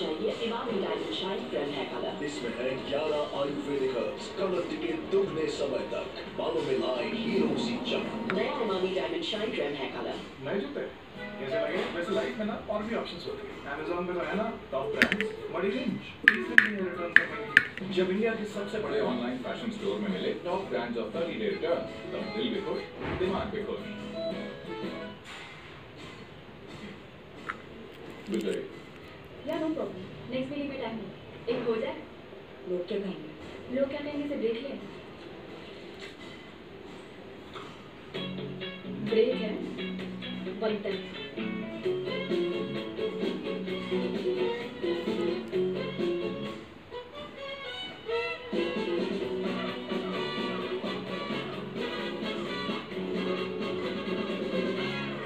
है इसमें है 11 आयुर्वेदिक कलर टिके दुगने समय तक बालों में लाए हीरो सी चमक नया इमामी डायमंड शाइन क्रेम है कलर नए जूते कैसे लगे वैसे लाइफ में ना और भी ऑप्शंस होते हैं अमेजोन पे तो है ना टॉप ब्रांड्स बड़ी रेंज जब इंडिया के सबसे बड़े ऑनलाइन फ़ैशन स्टोर में मिले top brands off 30 day return तब दिल भी खुश दिमाग भी खुश प्रॉब्लम नेक्स्ट वीक में टाइम एक हो जाए। लोग क्या कहेंगे? लोग क्या कहेंगे से देख लें? ब्रेक है। बनतन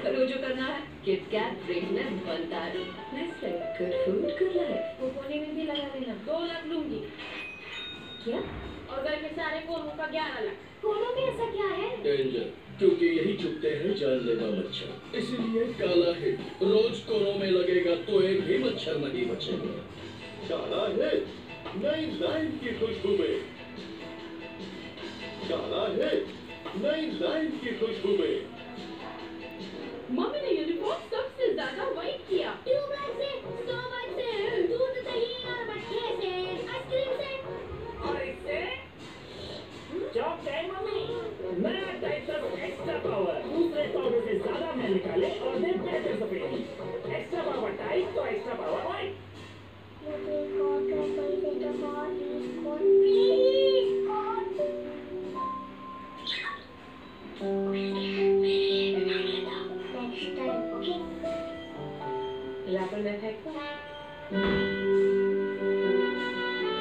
करो जो करना है किट कैट ब्रेक में बनता है। Next good food good life वो कोने में भी लगा देना दो लाख लूँगी। क्या? और घर के सारे कोनों का ग्यारह लाख कोनों में ऐसा क्या है? डेंजर क्योंकि यही चुपते हैं जानलेवा मच्छर। इसीलिए काला हिट रोज कोनों में लगेगा तो एक भी मच्छर नहीं बचेगा। काला हिट नई लाइन की खुशबू में। काला हिट नई लाइन की खुशबू में।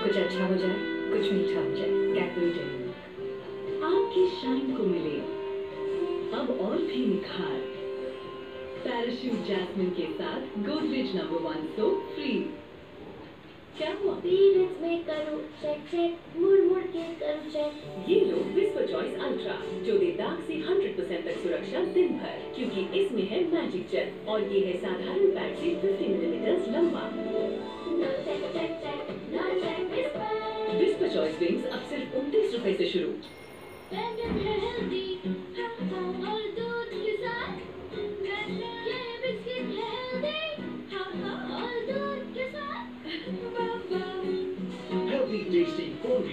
कुछ अच्छा हो जाए कुछ मीठा हो जाए कैडबरी आपकी शाइन को मिले अब और भी निखार पैराशूट जैस्मिन के साथ Godrej number one so free periods में करूँ चेक चेक मुड़ मुड़ के करूँ चेक ये लो विस्पर चॉइस अल्ट्रा जो दे दाग से 100% तक सुरक्षा दिन भर क्योंकि इसमें है मैजिक जेल और ये है साधारण पैड से 50 मिलीमीटर लंबा। विस्पर चॉइस विंग्स अब सिर्फ़ उनतीस रुपए से शुरू।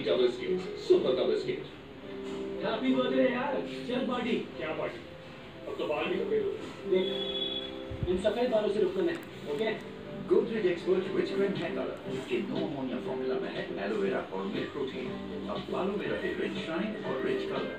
टेस्टी कौन भी डबल स्किट सुपर डबल स्किट हैप्पी बर्थडे यार चल पार्टी क्या पार्टी अब तो बाल भी सफ़ेद हो गए देख इन सफ़ेद बालों से रुकना है okay Godrej Expert Rich cream है कलर इसके नो अमोनिया फॉर्मूला में है एलोवेरा और मिल्क प्रोटीन अब बालों में रहे रिच शाइन और rich colour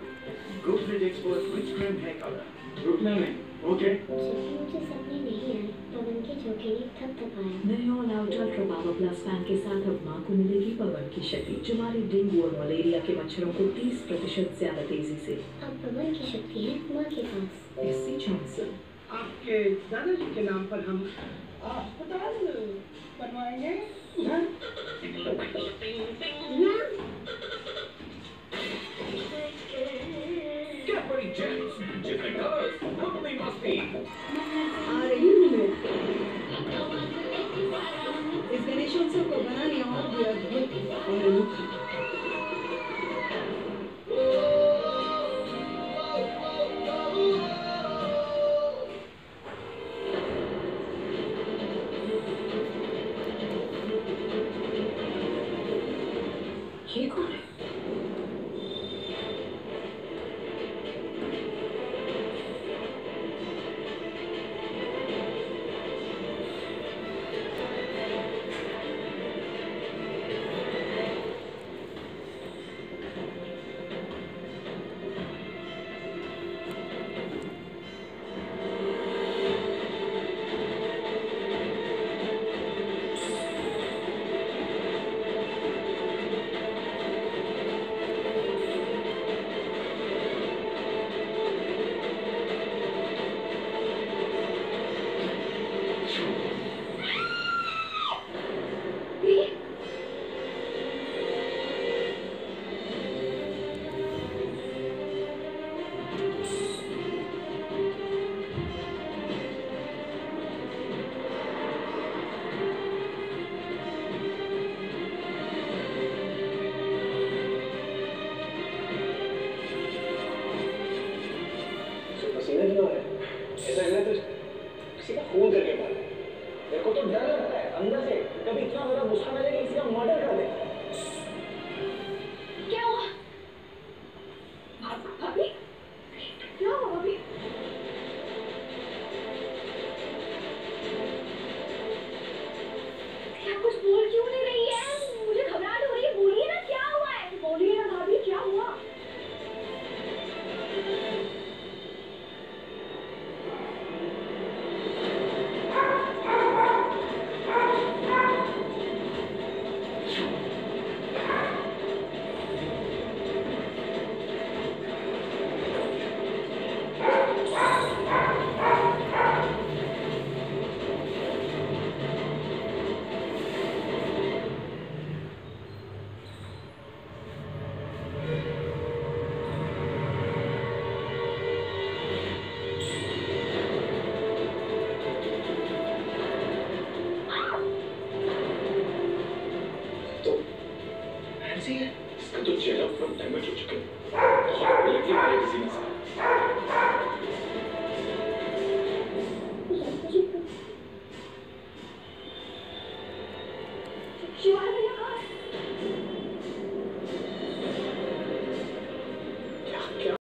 Godrej Expert Rich cream hair colour रुकना नहीं ओके मुझे सपने नहीं आए पवन के झोंके ने थप थपाया नए All Out ultra power plus fan के साथ अब माँ को मिलेगी पवन की शक्ति। जो मारे डेंगू और मलेरिया के मच्छरों को 30 प्रतिशत ज़्यादा तेज़ी से। अब पवन की शक्ति है माँ के पास एससी जॉनसन आपके दादाजी के नाम पर हम अस्पताल बनवाएँगे। हाँ? Hallelujah. है तो किसी का खून करके मारा। मेरे को तो डर लगता है, अंदर से। कभी क्या मेरा गुस्सा मिलेगा किसी का मर्डर है इसका तो चेहरा फ्रंट डैमेज हो चुका है बहुत मेरे किसी ने